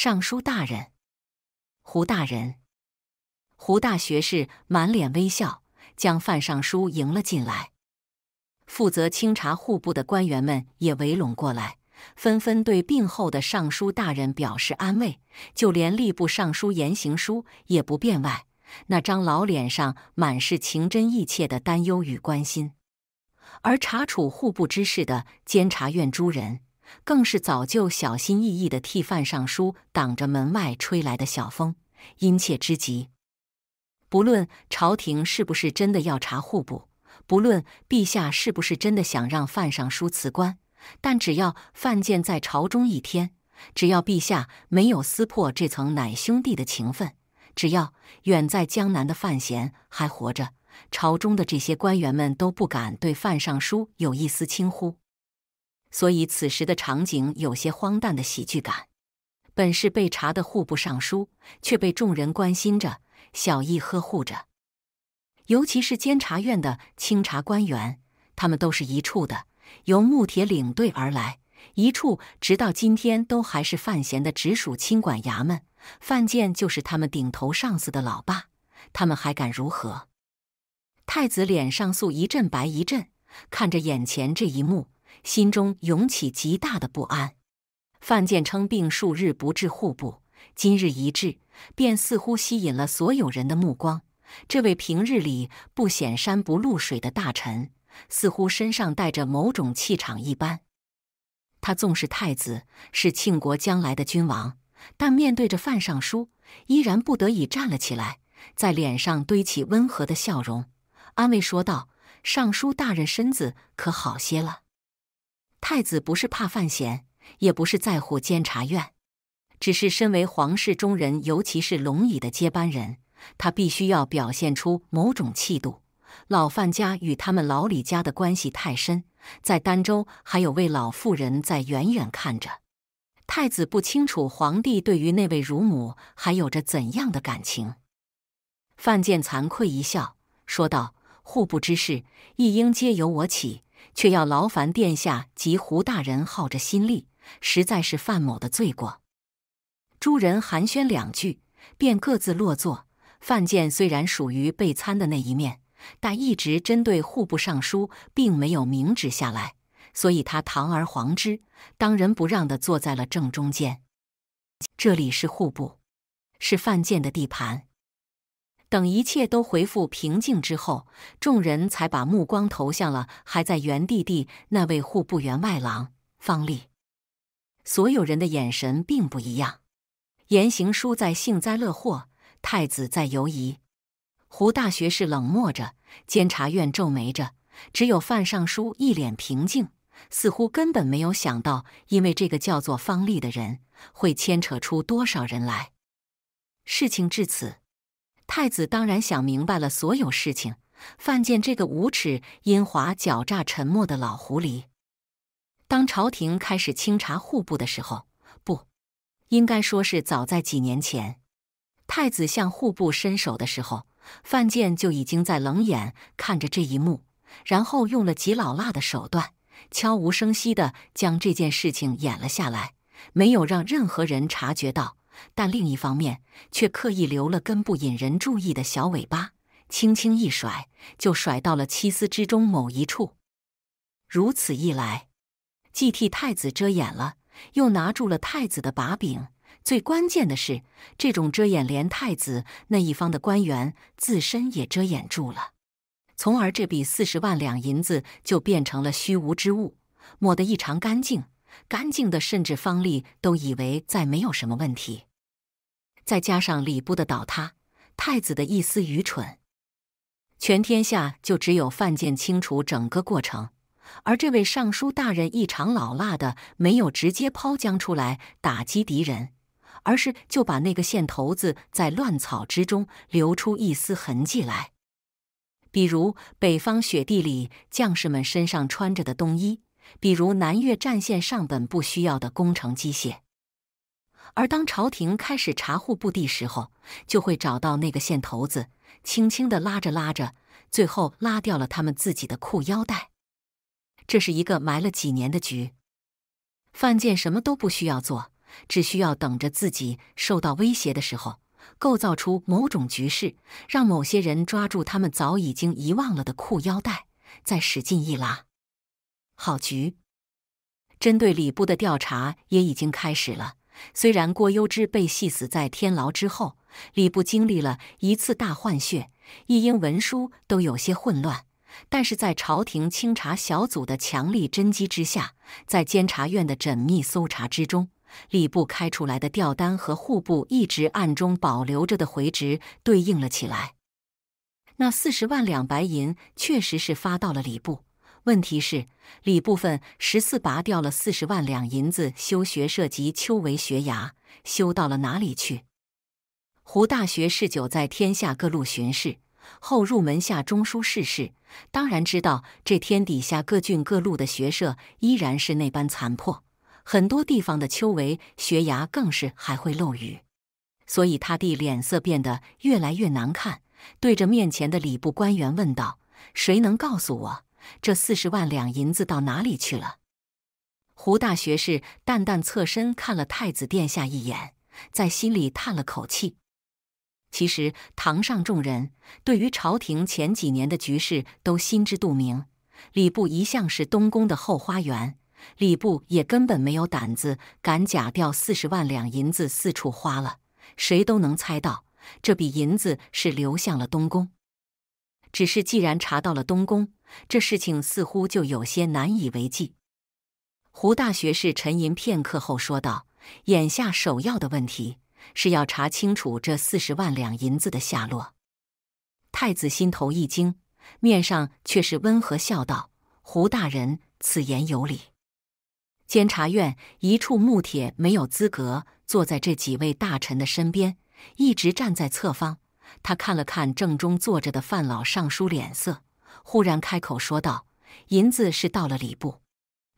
尚书大人，胡大人。胡大学士满脸微笑，将范尚书迎了进来。负责清查户部的官员们也围拢过来，纷纷对病后的尚书大人表示安慰。就连吏部尚书严行书也不变外，那张老脸上满是情真意切的担忧与关心。而查处户部之事的监察院诸人，更是早就小心翼翼地替范尚书挡着门外吹来的小风，殷切之极。不论朝廷是不是真的要查户部，不论陛下是不是真的想让范尚书辞官，但只要范建在朝中一天，只要陛下没有撕破这层乃兄弟的情分，只要远在江南的范闲还活着。朝中的这些官员们都不敢对范尚书有一丝轻忽，所以此时的场景有些荒诞的喜剧感。本是被查的户部尚书，却被众人关心着、小意呵护着。尤其是监察院的清查官员，他们都是一处的，由穆铁领队而来，一处直到今天都还是范闲的直属亲管衙门。范建就是他们顶头上司的老爸，他们还敢如何？太子脸上素一阵白一阵，看着眼前这一幕，心中涌起极大的不安。范建称病数日不至户部，今日一至，便似乎吸引了所有人的目光。这位平日里不显山不露水的大臣，似乎身上带着某种气场一般。他纵是太子，是庆国将来的君王，但面对着范尚书，依然不得已站了起来，在脸上堆起温和的笑容。安慰说道：“尚书大人身子可好些了？”太子不是怕范闲，也不是在乎监察院，只是身为皇室中人，尤其是龙椅的接班人，他必须要表现出某种气度。老范家与他们老李家的关系太深，在儋州还有位老妇人在远远看着。太子不清楚皇帝对于那位乳母还有着怎样的感情。范建惭愧一笑，说道。户部之事，一应皆由我起，却要劳烦殿下及胡大人耗着心力，实在是范某的罪过。诸人寒暄两句，便各自落座。范建虽然属于被参的那一面，但一直针对户部尚书，并没有明指下来，所以他堂而皇之、当仁不让地坐在了正中间。这里是户部，是范建的地盘。等一切都恢复平静之后，众人才把目光投向了还在原地的那位户部员外郎方力。所有人的眼神并不一样。严行书在幸灾乐祸，太子在犹疑，胡大学士冷漠着，监察院皱眉着，只有范尚书一脸平静，似乎根本没有想到，因为这个叫做方力的人会牵扯出多少人来。事情至此。太子当然想明白了所有事情。范建这个无耻、阴滑、狡诈、沉默的老狐狸，当朝廷开始清查户部的时候，不应该说是早在几年前，太子向户部伸手的时候，范建就已经在冷眼看着这一幕，然后用了极老辣的手段，悄无声息地将这件事情演了下来，没有让任何人察觉到。但另一方面，却刻意留了根不引人注意的小尾巴，轻轻一甩，就甩到了七司之中某一处。如此一来，既替太子遮掩了，又拿住了太子的把柄。最关键的是，这种遮掩连太子那一方的官员自身也遮掩住了，从而这笔四十万两银子就变成了虚无之物，抹得异常干净。干净的，甚至方力都以为再没有什么问题。再加上礼部的倒塌，太子的一丝愚蠢，全天下就只有范建清楚整个过程。而这位尚书大人异常老辣的，没有直接抛浆出来打击敌人，而是就把那个线头子在乱草之中留出一丝痕迹来，比如北方雪地里将士们身上穿着的冬衣。比如南越战线上本不需要的工程机械，而当朝廷开始查户部地时候，就会找到那个线头子，轻轻的拉着拉着，最后拉掉了他们自己的裤腰带。这是一个埋了几年的局。范建什么都不需要做，只需要等着自己受到威胁的时候，构造出某种局势，让某些人抓住他们早已经遗忘了的裤腰带，再使劲一拉。好局。针对礼部的调查也已经开始了。虽然郭攸之被系死在天牢之后，礼部经历了一次大换血，一应文书都有些混乱，但是在朝廷清查小组的强力侦缉之下，在监察院的缜密搜查之中，礼部开出来的调单和户部一直暗中保留着的回执对应了起来。那四十万两白银确实是发到了礼部。问题是，礼部分十四拔掉了四十万两银子修学社及丘为学衙，修到了哪里去？胡大学士久在天下各路巡视，后入门下中书侍事，当然知道这天底下各郡各路的学社依然是那般残破，很多地方的丘为学衙更是还会漏雨，所以他弟脸色变得越来越难看，对着面前的礼部官员问道：“谁能告诉我？”这四十万两银子到哪里去了？胡大学士淡淡侧身看了太子殿下一眼，在心里叹了口气。其实堂上众人对于朝廷前几年的局势都心知肚明。礼部一向是东宫的后花园，礼部也根本没有胆子敢假调四十万两银子四处花了。谁都能猜到，这笔银子是流向了东宫。只是既然查到了东宫，这事情似乎就有些难以为继。胡大学士沉吟片刻后说道：“眼下首要的问题是要查清楚这四十万两银子的下落。”太子心头一惊，面上却是温和笑道：“胡大人此言有理。监察院一处木铁没有资格坐在这几位大臣的身边，一直站在侧方。他看了看正中坐着的范老尚书脸色。忽然开口说道：“银子是到了礼部，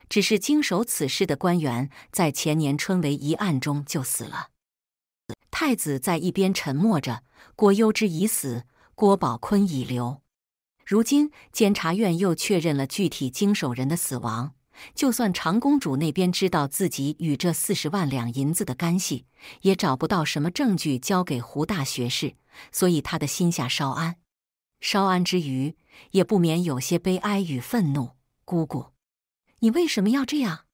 只是经手此事的官员在前年春闱一案中就死了。”太子在一边沉默着。郭攸之已死，郭宝坤已留。如今监察院又确认了具体经手人的死亡，就算长公主那边知道自己与这四十万两银子的干系，也找不到什么证据交给胡大学士，所以他的心下稍安。稍安之余，也不免有些悲哀与愤怒。姑姑，你为什么要这样？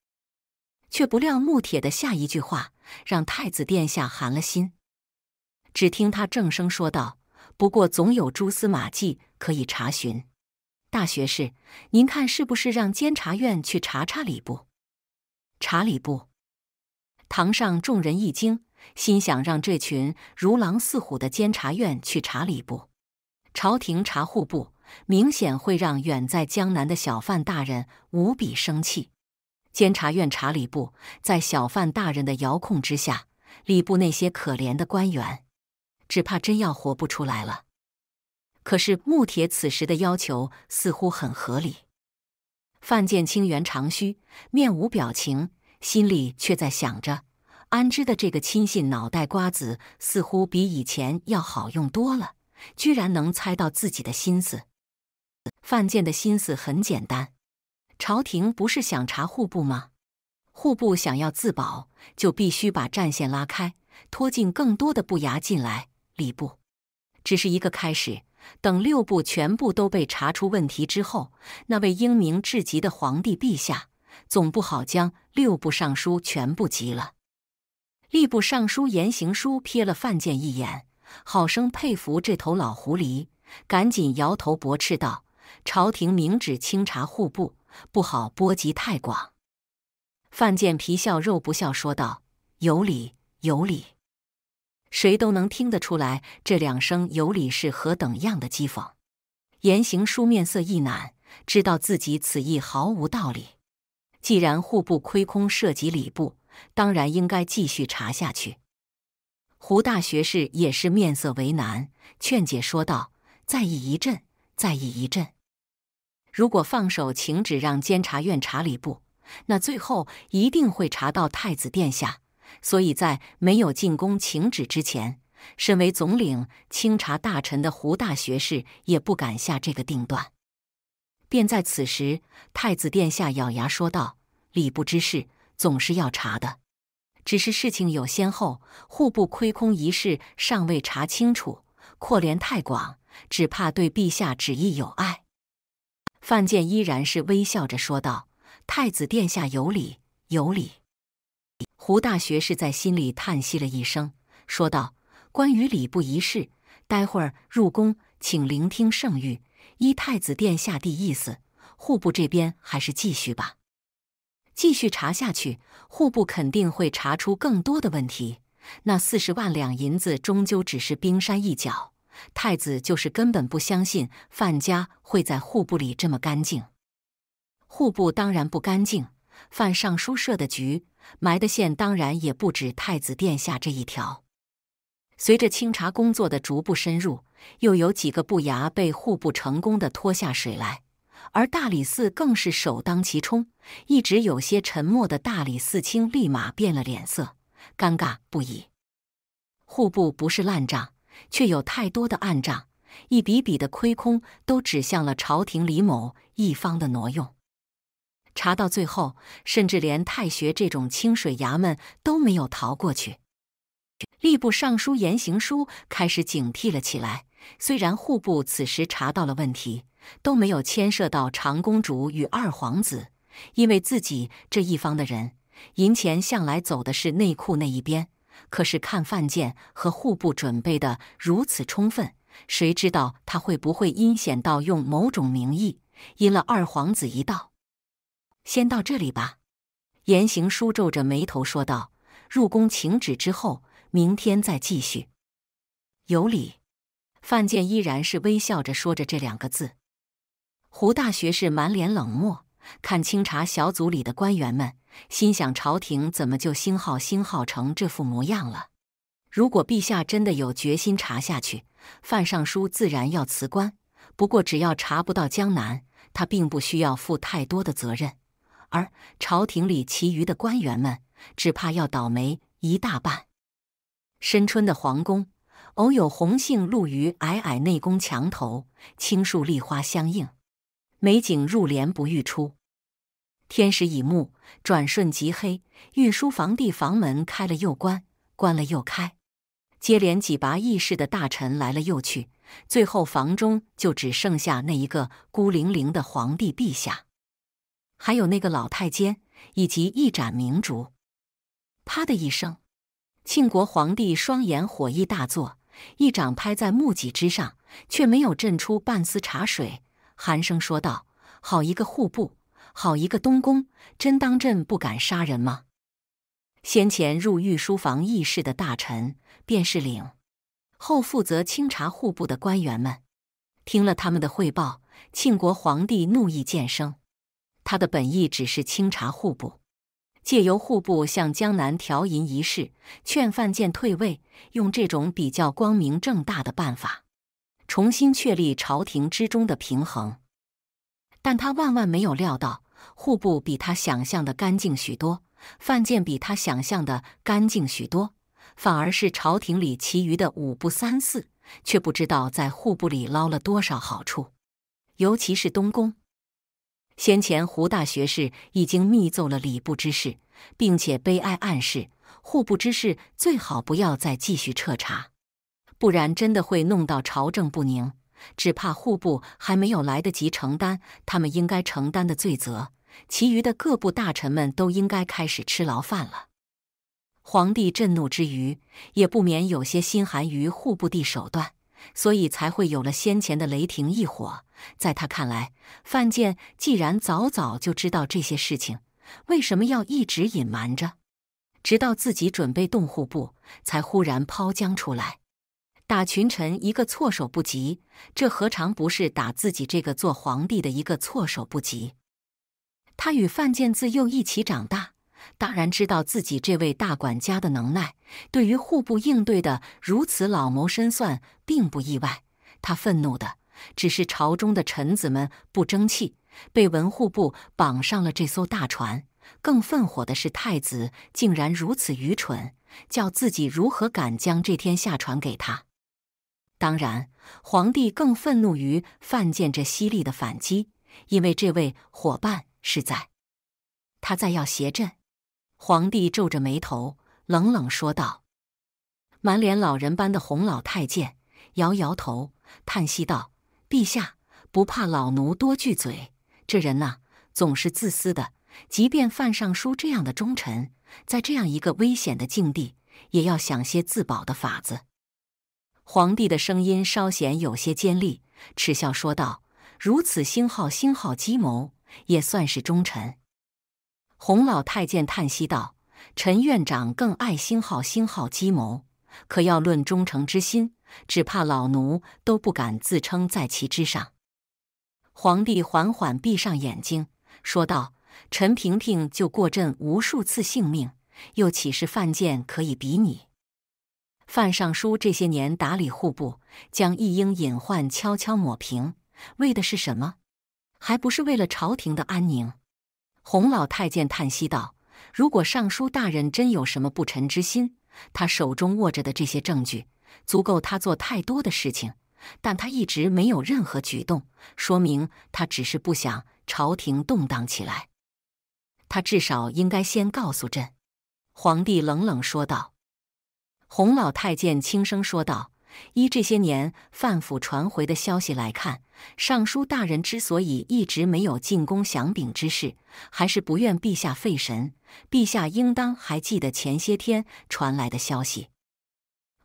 却不料穆铁的下一句话让太子殿下寒了心。只听他正声说道：“不过总有蛛丝马迹可以查询。大学士，您看是不是让监察院去查查礼部？查礼部？”堂上众人一惊，心想让这群如狼似虎的监察院去查礼部。朝廷查户部，明显会让远在江南的小范大人无比生气。监察院查礼部，在小范大人的遥控之下，礼部那些可怜的官员，只怕真要活不出来了。可是穆铁此时的要求似乎很合理。范建清圆长须，面无表情，心里却在想着：安之的这个亲信脑袋瓜子似乎比以前要好用多了。居然能猜到自己的心思。范建的心思很简单：朝廷不是想查户部吗？户部想要自保，就必须把战线拉开，拖进更多的部衙进来。礼部只是一个开始，等六部全部都被查出问题之后，那位英明至极的皇帝陛下总不好将六部尚书全部急了。吏部尚书严行书瞥了范建一眼。好生佩服这头老狐狸，赶紧摇头驳斥道：“朝廷明旨清查户部，不好波及太广。”范建皮笑肉不笑说道：“有理，有理。”谁都能听得出来，这两声“有理”是何等样的讥讽。言行书面色一难，知道自己此意毫无道理。既然户部亏空涉及礼部，当然应该继续查下去。胡大学士也是面色为难，劝解说道：“再议一阵，再议一阵。如果放手请旨让监察院查礼部，那最后一定会查到太子殿下。所以在没有进宫请旨之前，身为总领清查大臣的胡大学士也不敢下这个定断。便在此时，太子殿下咬牙说道：‘礼部之事总是要查的。’”只是事情有先后，户部亏空一事尚未查清楚，扩联太广，只怕对陛下旨意有碍。范建依然是微笑着说道：“太子殿下有礼，有礼。”胡大学士在心里叹息了一声，说道：“关于礼部一事，待会儿入宫，请聆听圣谕。依太子殿下的意思，户部这边还是继续吧。继续查下去，户部肯定会查出更多的问题。那四十万两银子终究只是冰山一角。太子就是根本不相信范家会在户部里这么干净。户部当然不干净，范尚书设的局。”埋的线当然也不止太子殿下这一条。随着清查工作的逐步深入，又有几个部衙被户部成功的拖下水来，而大理寺更是首当其冲。一直有些沉默的大理寺卿立马变了脸色，尴尬不已。户部不是烂账，却有太多的暗账，一笔笔的亏空都指向了朝廷李某一方的挪用。查到最后，甚至连太学这种清水衙门都没有逃过去。吏部尚书严行书开始警惕了起来。虽然户部此时查到了问题，都没有牵涉到长公主与二皇子，因为自己这一方的人银钱向来走的是内库那一边。可是看范建和户部准备的如此充分，谁知道他会不会阴险到用某种名义阴了二皇子一道？先到这里吧，严行书皱着眉头说道：“入宫请旨之后，明天再继续。”有理。范建依然是微笑着说着这两个字。胡大学士满脸冷漠，看清查小组里的官员们，心想：朝廷怎么就星号星号成这副模样了？如果陛下真的有决心查下去，范尚书自然要辞官。不过，只要查不到江南，他并不需要负太多的责任。而朝廷里其余的官员们，只怕要倒霉一大半。深春的皇宫，偶有红杏露于矮矮内宫墙头，青树丽花相映，美景入帘不欲出。天时已暮，转瞬即黑，御书房地房门开了又关，关了又开，接连几拔议事的大臣来了又去，最后房中就只剩下那一个孤零零的皇帝陛下。还有那个老太监，以及一盏明烛。啪的一声，庆国皇帝双眼火意大作，一掌拍在木脊之上，却没有震出半丝茶水，寒声说道：“好一个户部，好一个东宫，真当朕不敢杀人吗？”先前入御书房议事的大臣，便是领后负责清查户部的官员们，听了他们的汇报，庆国皇帝怒意渐生。他的本意只是清查户部，借由户部向江南调银一事，劝范建退位，用这种比较光明正大的办法，重新确立朝廷之中的平衡。但他万万没有料到，户部比他想象的干净许多，范建比他想象的干净许多，反而是朝廷里其余的五部三司，却不知道在户部里捞了多少好处，尤其是东宫。先前胡大学士已经密奏了礼部之事，并且悲哀暗示户部之事最好不要再继续彻查，不然真的会弄到朝政不宁。只怕户部还没有来得及承担他们应该承担的罪责，其余的各部大臣们都应该开始吃牢饭了。皇帝震怒之余，也不免有些心寒于户部的手段。所以才会有了先前的雷霆一火。在他看来，范建既然早早就知道这些事情，为什么要一直隐瞒着？直到自己准备动户部，才忽然抛江出来，打群臣一个措手不及。这何尝不是打自己这个做皇帝的一个措手不及？他与范建自幼一起长大。当然知道自己这位大管家的能耐，对于户部应对的如此老谋深算，并不意外。他愤怒的只是朝中的臣子们不争气，被文户部绑上了这艘大船；更愤火的是太子竟然如此愚蠢，叫自己如何敢将这天下传给他？当然，皇帝更愤怒于范建这犀利的反击，因为这位伙伴是在他在要挟朕。皇帝皱着眉头，冷冷说道。满脸老人般的洪老太监摇摇头，叹息道：“陛下不怕老奴多句嘴，这人呐，总是自私的。即便范尚书这样的忠臣，在这样一个危险的境地，也要想些自保的法子。”皇帝的声音稍显有些尖利，嗤笑说道：“如此星号星号计谋，也算是忠臣。”洪老太监叹息道：“陈院长更爱星号星号计谋。”可要论忠诚之心，只怕老奴都不敢自称在其之上。皇帝缓缓闭上眼睛，说道：“陈萍萍救过朕无数次性命，又岂是范建可以比拟？范尚书这些年打理户部，将一应隐患悄悄抹平，为的是什么？还不是为了朝廷的安宁？”洪老太监叹息道：“如果尚书大人真有什么不臣之心，”他手中握着的这些证据，足够他做太多的事情，但他一直没有任何举动，说明他只是不想朝廷动荡起来。他至少应该先告诉朕。”皇帝冷冷说道。洪老太监轻声说道：“依这些年范府传回的消息来看，尚书大人之所以一直没有进宫降禀之事，还是不愿陛下费神。”陛下应当还记得前些天传来的消息。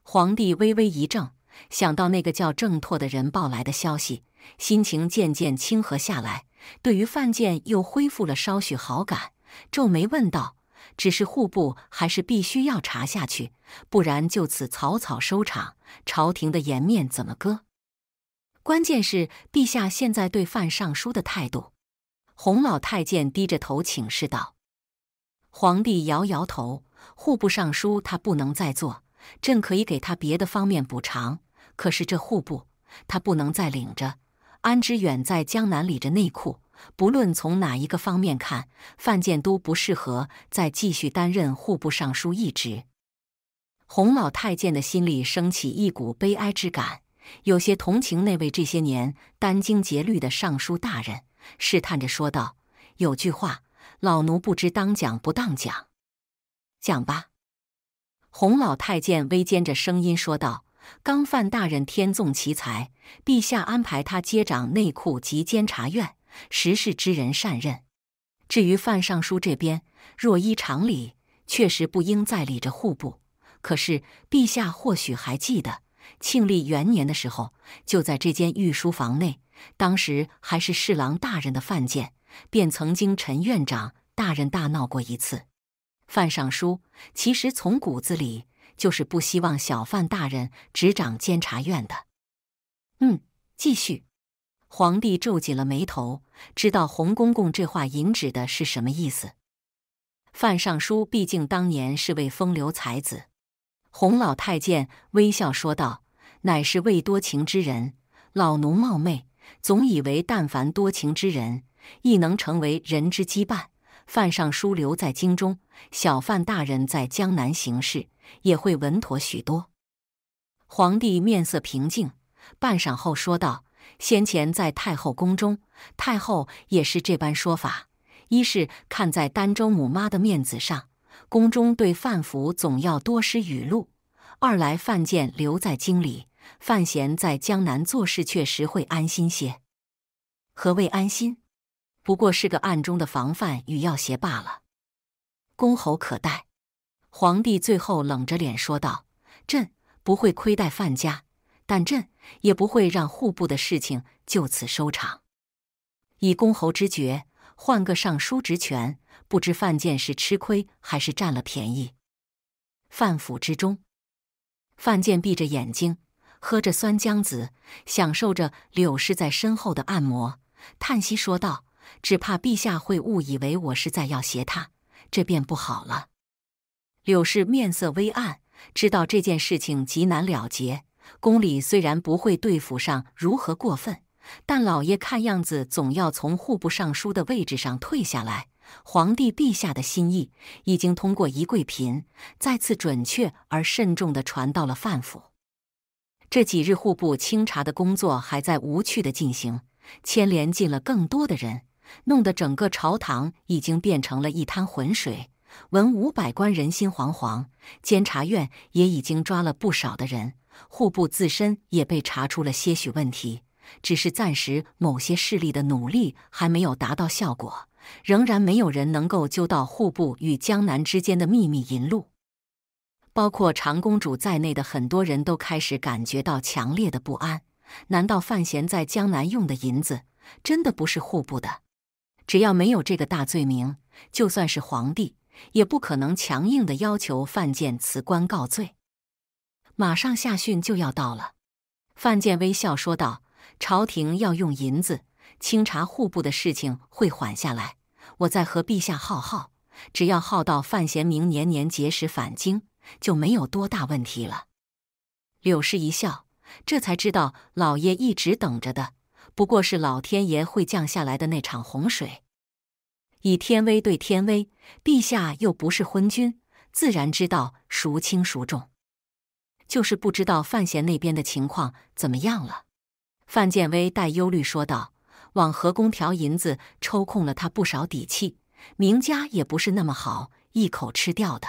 皇帝微微一怔，想到那个叫郑拓的人报来的消息，心情渐渐清和下来，对于范建又恢复了稍许好感，皱眉问道：“只是户部还是必须要查下去，不然就此草草收场，朝廷的颜面怎么搁？关键是陛下现在对范尚书的态度。”洪老太监低着头请示道。皇帝摇摇头，户部尚书他不能再做，朕可以给他别的方面补偿，可是这户部他不能再领着。安之远在江南理着内库，不论从哪一个方面看，范建都不适合再继续担任户部尚书一职。洪老太监的心里升起一股悲哀之感，有些同情那位这些年殚精竭虑的尚书大人，试探着说道：“有句话。”老奴不知当讲不当讲，讲吧。洪老太监微尖着声音说道：“刚范大人天纵奇才，陛下安排他接掌内库及监察院，实事之人善任。至于范尚书这边，若依常理，确实不应再理着户部。可是陛下或许还记得，庆历元年的时候，就在这间御书房内，当时还是侍郎大人的范建。”便曾经陈院长大人大闹过一次，范尚书其实从骨子里就是不希望小范大人执掌监察院的。嗯，继续。皇帝皱紧了眉头，知道洪公公这话引指的是什么意思。范尚书毕竟当年是位风流才子，洪老太监微笑说道：“乃是位多情之人。老奴冒昧，总以为但凡多情之人。”亦能成为人之羁绊。范尚书留在京中，小范大人在江南行事，也会稳妥许多。皇帝面色平静，半晌后说道：“先前在太后宫中，太后也是这般说法。一是看在儋州母妈的面子上，宫中对范府总要多施雨露；二来范建留在京里，范闲在江南做事，确实会安心些。何谓安心？”不过是个暗中的防范与要挟罢了，公侯可待。皇帝最后冷着脸说道：“朕不会亏待范家，但朕也不会让户部的事情就此收场。以公侯之爵，换个尚书职权，不知范建是吃亏还是占了便宜。”范府之中，范建闭着眼睛，喝着酸浆子，享受着柳氏在身后的按摩，叹息说道。只怕陛下会误以为我是在要挟他，这便不好了。柳氏面色微暗，知道这件事情极难了结。宫里虽然不会对府上如何过分，但老爷看样子总要从户部尚书的位置上退下来。皇帝陛下的心意已经通过宜贵嫔，再次准确而慎重地传到了范府。这几日户部清查的工作还在无趣地进行，牵连进了更多的人。弄得整个朝堂已经变成了一滩浑水，文武百官人心惶惶，监察院也已经抓了不少的人，户部自身也被查出了些许问题，只是暂时某些势力的努力还没有达到效果，仍然没有人能够揪到户部与江南之间的秘密银路。包括长公主在内的很多人都开始感觉到强烈的不安。难道范闲在江南用的银子真的不是户部的？只要没有这个大罪名，就算是皇帝也不可能强硬的要求范建辞官告罪。马上下训就要到了，范建微笑说道：“朝廷要用银子清查户部的事情会缓下来，我再和陛下耗耗，只要耗到范闲明年年节时返京。”就没有多大问题了。柳氏一笑，这才知道老爷一直等着的，不过是老天爷会降下来的那场洪水。以天威对天威，陛下又不是昏君，自然知道孰轻孰重。就是不知道范闲那边的情况怎么样了。范建威带忧虑说道：“往河宫调银子，抽空了他不少底气，明家也不是那么好一口吃掉的。”